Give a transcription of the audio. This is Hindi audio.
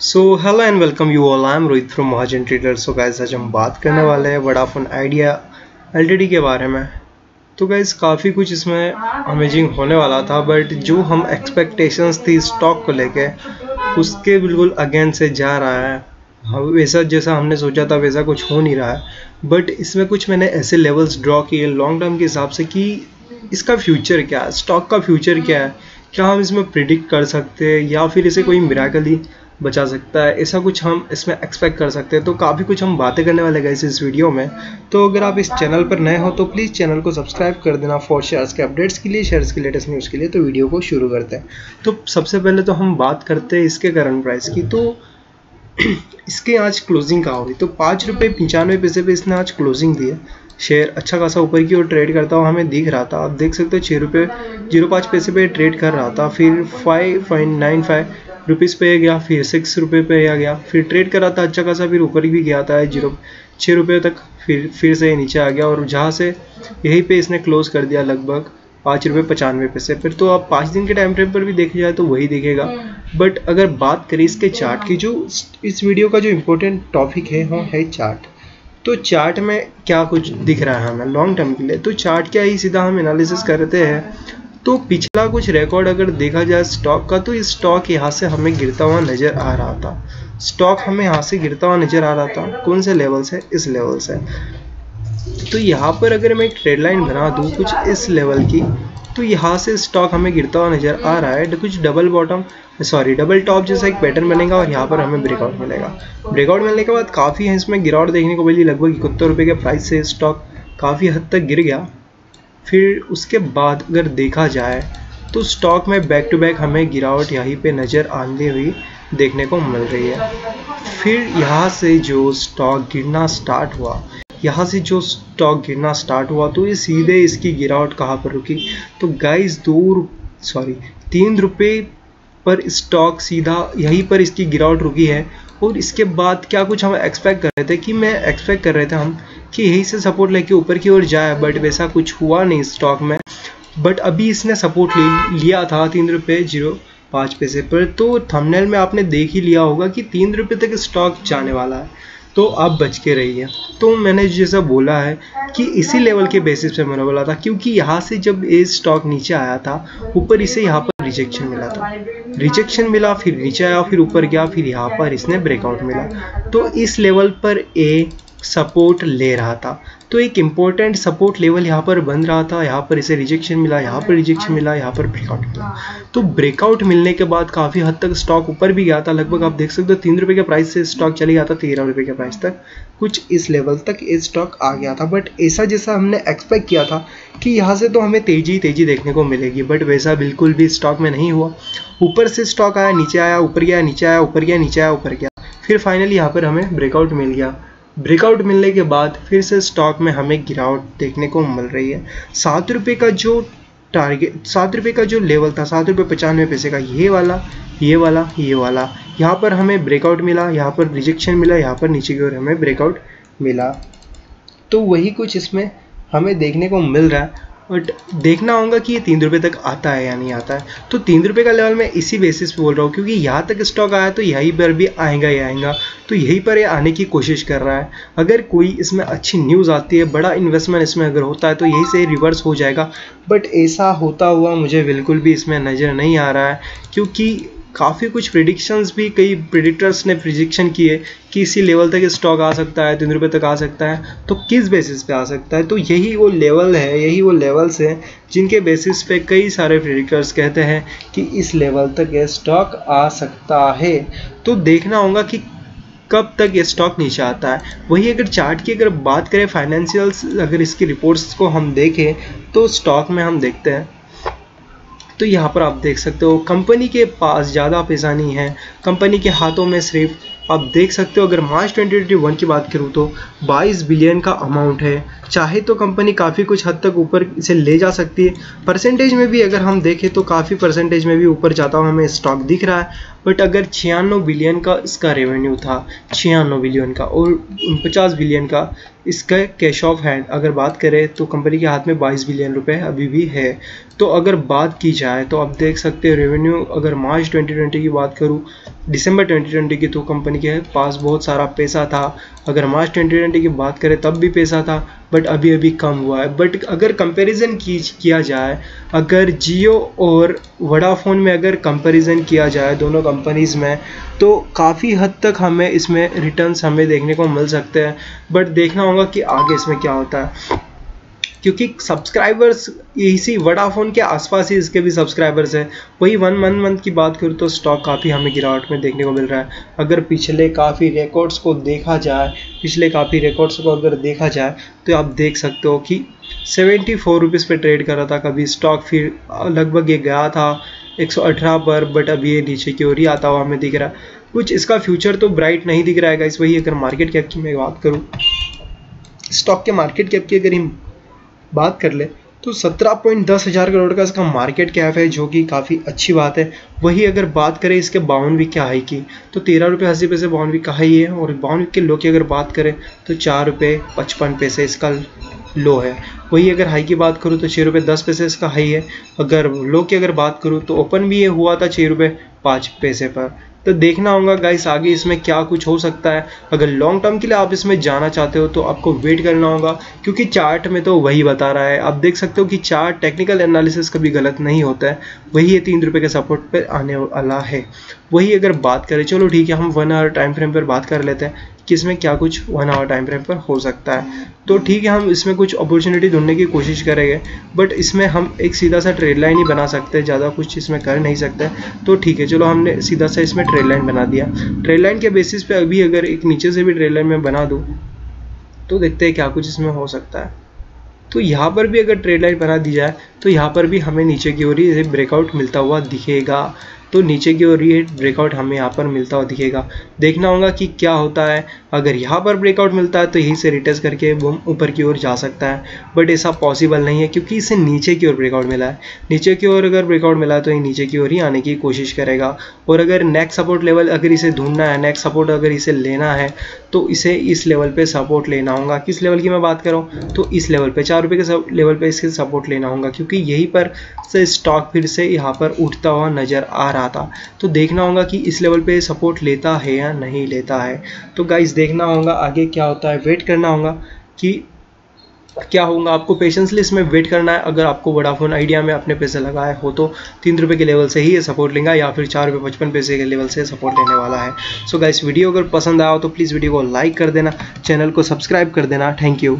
So hello and welcome you all I am Rohit from Mahajan trader so guys आज हम बात करने वाले हैं वोडाफोन आइडिया एलटीडी के बारे में। तो गाइस काफ़ी कुछ इसमें अमेजिंग होने वाला था बट जो हम एक्सपेक्टेशंस थी स्टॉक को लेके उसके बिल्कुल अगेन से जा रहा है। हाँ, वैसा जैसा हमने सोचा था वैसा कुछ हो नहीं रहा है। बट इसमें कुछ मैंने ऐसे लेवल्स ड्रॉ किए लॉन्ग टर्म के हिसाब से कि इसका फ्यूचर क्या है स्टॉक का फ्यूचर क्या है। क्या हम इसमें प्रिडिक्ट कर सकते हैं या फिर इसे कोई मिराकली बचा सकता है। ऐसा कुछ हम इसमें एक्सपेक्ट कर सकते हैं। तो काफ़ी कुछ हम बातें करने वाले गए इस वीडियो में। तो अगर आप इस चैनल पर नए हो तो प्लीज़ चैनल को सब्सक्राइब कर देना फॉर शेयर्स के अपडेट्स के लिए शेयर्स के लेटेस्ट न्यूज़ के लिए। तो वीडियो को शुरू करते हैं। तो सबसे पहले तो हम बात करते हैं इसके करंट प्राइस की। तो इसके आज क्लोजिंग कहाँ हुई? तो पाँच रुपये पंचानवे पैसे पे इसने आज क्लोजिंग दी है शेयर अच्छा खासा ऊपर की ओर ट्रेड करता हुआ हमें दिख रहा था। आप देख सकते हो छः रुपये ज़ीरो पाँच पैसे पे ट्रेड कर रहा था। फिर five point nine five rupees पे गया फिर सिक्स रुपये पे आ गया। फिर ट्रेड करा था अच्छा खासा फिर ऊपर भी गया था ज़ीरो छः रुपये तक फिर फिर से नीचे आ गया और जहाँ से यहीं पे इसने क्लोज कर दिया लगभग पाँच रुपये पचानवे पैसे। फिर तो आप पाँच दिन के टाइम फ्रेम पर भी देखे जाए तो वही दिखेगा। बट अगर बात करें इसके चार्ट की जो इस वीडियो का जो इम्पोर्टेंट टॉपिक है वो है चार्ट तो चार्ट में क्या कुछ दिख रहा है हमें? लॉन्ग टर्म के लिए। तो चार्ट क्या ही? सीधा हम एनालिसिस करते हैं। तो पिछला कुछ रिकॉर्ड अगर देखा जाए स्टॉक का तो ये स्टॉक यहाँ से हमें गिरता हुआ नज़र आ रहा था। स्टॉक हमें यहाँ से गिरता हुआ नज़र आ रहा था। कौन से लेवल से इस लेवल से तो यहाँ पर अगर मैं एक ट्रेड लाइन बना दूँ कुछ इस लेवल की तो यहाँ से स्टॉक हमें गिरता हुआ नज़र आ रहा है। कुछ double bottom sorry double top जैसा एक पैटर्न बनेगा और यहाँ पर हमें ब्रेकआउट मिलेगा। ब्रेकआउट मिलने के बाद काफ़ी है इसमें गिरावट देखने को मिली। लगभग इकहत्तर रुपये के प्राइस से स्टॉक काफ़ी हद तक गिर गया। फिर उसके बाद अगर देखा जाए तो स्टॉक में बैक टू बैक हमें गिरावट यहीं पे नज़र आने हुई देखने को मिल रही है। फिर यहाँ से जो स्टॉक गिरना स्टार्ट हुआ, यहाँ से जो स्टॉक गिरना स्टार्ट हुआ तो ये सीधे इसकी गिरावट कहाँ पर रुकी? तो गाइस दो सॉरी तीन रुपये पर स्टॉक सीधा यहीं पर इसकी गिरावट रुकी है। और इसके बाद क्या कुछ हम एक्सपेक्ट कर रहे थे कि मैं एक्सपेक्ट कर रहे थे हम कि यहीं से सपोर्ट लेके ऊपर की ओर जाए बट वैसा कुछ हुआ नहीं स्टॉक में। बट अभी इसने सपोर्ट ले लिया था तीन रुपये ज़ीरो पाँच पैसे पर। तो थंबनेल में आपने देख ही लिया होगा कि तीन रुपये तक स्टॉक जाने वाला है। तो आप बच के रहिए। तो मैंने जैसा बोला है कि इसी लेवल के बेसिस पे मैंने बोला था, क्योंकि यहाँ से जब ये स्टॉक नीचे आया था, ऊपर इसे यहाँ पर रिजेक्शन मिला था। रिजेक्शन मिला, फिर नीचे आया, फिर ऊपर गया, फिर यहाँ पर इसने ब्रेकआउट मिला। तो इस लेवल पर ए सपोर्ट ले रहा था। तो एक इम्पोर्टेंट सपोर्ट लेवल यहाँ पर बन रहा था, यहाँ पर इसे रिजेक्शन मिला, यहाँ पर रिजेक्शन मिला, यहाँ पर ब्रेकआउट मिला। तो ब्रेकआउट मिलने के बाद काफ़ी हद तक स्टॉक ऊपर भी गया था। लगभग आप देख सकते हो तीन रुपये के प्राइस से स्टॉक चले गया था, तेरह रुपये के प्राइस तक। कुछ इस लेवल तक ये स्टॉक आ गया था। बट ऐसा जैसा हमने एक्सपेक्ट किया था कि यहाँ से तो हमें तेज़ी तेज़ी देखने को मिलेगी। बट वैसा बिल्कुल भी स्टॉक में नहीं हुआ। ऊपर से स्टॉक आया, नीचे आया, ऊपर गया, नीचे आया, ऊपर गया, नीचे आया, ऊपर गया। फिर फाइनली यहाँ पर हमें ब्रेकआउट मिल गया। ब्रेकआउट मिलने के बाद फिर से स्टॉक में हमें गिरावट देखने को मिल रही है। सात रुपये का जो टारगेट सात रुपये का जो लेवल था, सात रुपये पचानवे पैसे का, ये वाला ये वाला ये वाला, यहाँ पर हमें ब्रेकआउट मिला, यहाँ पर रिजेक्शन मिला, यहाँ पर नीचे की ओर हमें ब्रेकआउट मिला। तो वही कुछ इसमें हमें देखने को मिल रहा है। बट देखना होगा कि ये तीन रुपये तक आता है या नहीं आता है। तो तीन रुपये का लेवल मैं इसी बेसिस पे बोल रहा हूँ, क्योंकि यहाँ तक स्टॉक आया तो यहीं पर भी आएगा ही आएगा। तो यहीं पर ये आने की कोशिश कर रहा है। अगर कोई इसमें अच्छी न्यूज़ आती है, बड़ा इन्वेस्टमेंट इसमें अगर होता है तो यहीं से रिवर्स हो जाएगा। बट ऐसा होता हुआ मुझे बिल्कुल भी इसमें नज़र नहीं आ रहा है, क्योंकि काफ़ी कुछ प्रिडिक्शंस भी, कई प्रिडिक्टर्स ने प्रिडिक्शन किए कि इसी लेवल तक स्टॉक आ सकता है, तीन रुपये तक आ सकता है तो किस बेसिस पे आ सकता है? तो यही वो लेवल है, यही वो लेवल्स हैं, जिनके बेसिस पे कई सारे प्रिडिक्टर्स कहते हैं कि इस लेवल तक ये स्टॉक आ सकता है। तो देखना होगा कि कब तक ये स्टॉक नीचे आता है। वही अगर चार्ट की अगर बात करें फाइनेंशियल्स अगर इसकी रिपोर्ट्स को हम देखें तो स्टॉक में हम देखते हैं तो यहाँ पर आप देख सकते हो कंपनी के पास ज़्यादा पैसा नहीं है। कंपनी के हाथों में सिर्फ़ आप देख सकते हो, अगर मार्च 2021 की बात करूँ तो 22 बिलियन का अमाउंट है। चाहे तो कंपनी काफ़ी कुछ हद तक ऊपर इसे ले जा सकती है। परसेंटेज में भी अगर हम देखें तो काफ़ी परसेंटेज में भी ऊपर जाता हुआ हमें स्टॉक दिख रहा है। बट अगर छियानवे बिलियन का इसका रेवेन्यू था, छियानवे बिलियन का और उनपचास बिलियन का इसका कैश ऑफ़ हैंड अगर बात करें तो कंपनी के हाथ में 22 बिलियन रुपए अभी भी है। तो अगर बात की जाए तो आप देख सकते हैं रेवेन्यू अगर मार्च 2020 की बात करूँ, दिसंबर 2020 की तो कंपनी के पास बहुत सारा पैसा था। अगर मार्च 2020 की बात करें, तब भी पैसा था बट अभी अभी कम हुआ है। बट अगर कंपैरिजन की किया जाए, अगर जियो और वडाफोन में अगर कंपैरिजन किया जाए दोनों कंपनीज़ में तो काफ़ी हद तक हमें इसमें रिटर्न्स हमें देखने को मिल सकते हैं। बट देखना होगा कि आगे इसमें क्या होता है। क्योंकि सब्सक्राइबर्स इसी वडाफोन के आसपास ही इसके भी सब्सक्राइबर्स हैं। वही वन वन मंथ की बात करूँ तो स्टॉक काफ़ी हमें गिरावट में देखने को मिल रहा है। अगर पिछले काफ़ी रिकॉर्ड्स को देखा जाए, पिछले काफ़ी रिकॉर्ड्स को अगर देखा जाए तो आप देख सकते हो कि सेवेंटी फोर रुपीज़ पर ट्रेड कर रहा था कभी। स्टॉक फिर लगभग ये गया था 118 पर बट अभी ये नीचे की ओर ही आता हुआ हमें दिख रहा है। कुछ इसका फ्यूचर तो ब्राइट नहीं दिख रहा है इस वही अगर मार्केट कैप की मैं बात करूँ स्टॉक के मार्केट कैप की अगर हम बात कर ले तो सत्रह पॉइंट दस हज़ार करोड़ का इसका मार्केट कैप है, जो कि काफ़ी अच्छी बात है। वही अगर बात करें इसके बावन वीक के हाई की तो तेरह रुपये अस्सी पैसे बावन वीक का हाई है और बावन वीक के लो की अगर बात करें तो चार रुपये पचपन पैसे इसका लो है। वही अगर हाई की बात करूँ तो छः रुपये दस पैसे इसका हाई है। अगर लो की अगर बात करूँ तो ओपन भी ये हुआ था छः रुपये पाँच पैसे पर। तो देखना होगा गाइस आगे इसमें क्या कुछ हो सकता है। अगर लॉन्ग टर्म के लिए आप इसमें जाना चाहते हो तो आपको वेट करना होगा, क्योंकि चार्ट में तो वही बता रहा है। आप देख सकते हो कि चार्ट टेक्निकल एनालिसिस कभी गलत नहीं होता है। वही ये तीन रुपये के सपोर्ट पर आने वाला है। वही अगर बात करें, चलो ठीक है, हम वन आवर टाइम फ्रेम पर बात कर लेते हैं। कि इसमें क्या कुछ वन आवर टाइम फ्रेम पर हो सकता है। तो ठीक है, हम इसमें कुछ अपॉर्चुनिटी ढूँढने की कोशिश करेंगे बट इसमें हम एक सीधा सा ट्रेड लाइन ही बना सकते हैं, ज़्यादा कुछ इसमें कर नहीं सकते। तो ठीक है, चलो हमने सीधा सा इसमें ट्रेड लाइन बना दिया। ट्रेड लाइन के बेसिस पे अभी अगर एक नीचे से भी ट्रेड लाइन में बना दूँ तो देखते हैं क्या कुछ इसमें हो सकता है। तो यहाँ पर भी अगर ट्रेड लाइन बना दी जाए तो यहाँ पर भी हमें नीचे की ओर ही ब्रेकआउट मिलता हुआ दिखेगा। तो नीचे की ओर ये ब्रेकआउट हमें यहाँ पर मिलता हुआ दिखेगा। देखना होगा कि क्या होता है। अगर यहाँ पर ब्रेकआउट मिलता है तो यहीं से रिटेस्ट करके वो ऊपर की ओर जा सकता है। बट ऐसा पॉसिबल नहीं है, क्योंकि इसे नीचे की ओर ब्रेकआउट मिला है। नीचे की ओर अगर ब्रेकआउट मिला है तो ये नीचे की ओर ही आने की कोशिश करेगा। और अगर नेक्स्ट सपोर्ट लेवल अगर इसे ढूंढना है नेक्स्ट सपोर्ट अगर इसे लेना है तो इसे इस लेवल पर सपोर्ट लेना होगा। किस लेवल की मैं बात करूँ तो इस लेवल पर चार रुपये के लेवल पर इसके सपोर्ट लेना होगा, क्योंकि यहीं पर से स्टॉक फिर से यहाँ पर उठता हुआ नज़र आ रहा था। तो देखना होगा कि इस लेवल पर सपोर्ट लेता है या नहीं लेता है। तो गाइस देखना होगा, आगे क्या होता है वेट करना होगा कि क्या होगा। आपको पेशेंसली इसमें वेट करना है। अगर आपको वोडाफोन आइडिया में अपने पैसे लगाए हो तो तीन रुपये के लेवल से ही ये सपोर्ट लेगा या फिर चार रुपये पचपन पैसे के लेवल से सपोर्ट लेने वाला है। सो गाइस वीडियो अगर पसंद आया हो तो प्लीज़ वीडियो को लाइक कर देना चैनल को सब्सक्राइब कर देना। Thank you